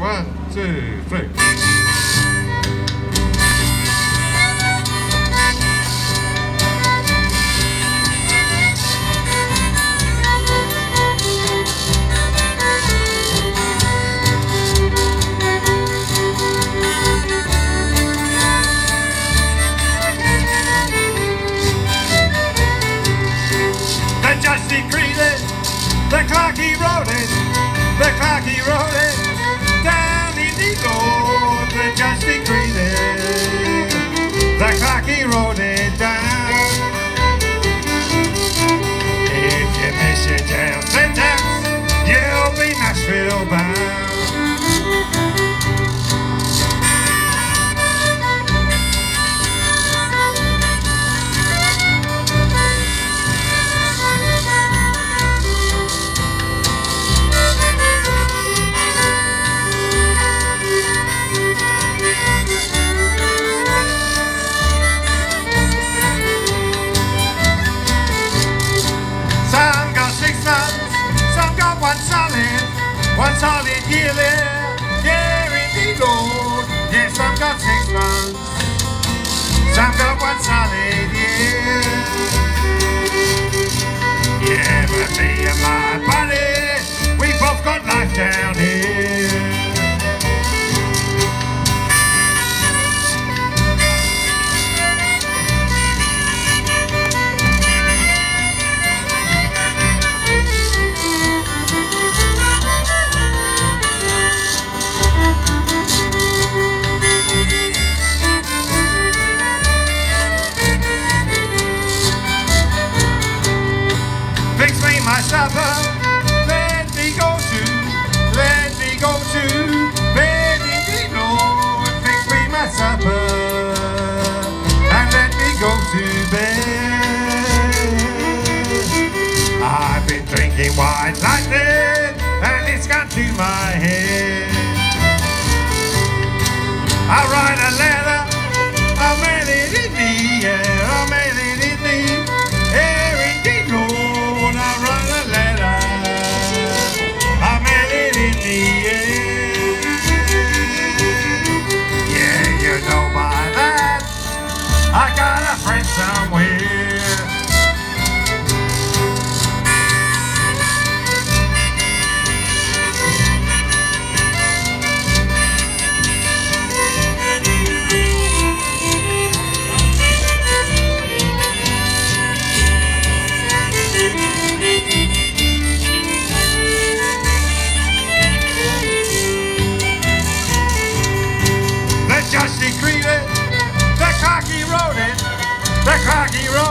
one two three road Saint Paul. Saint holiday. fix me my supper. Cocky Road!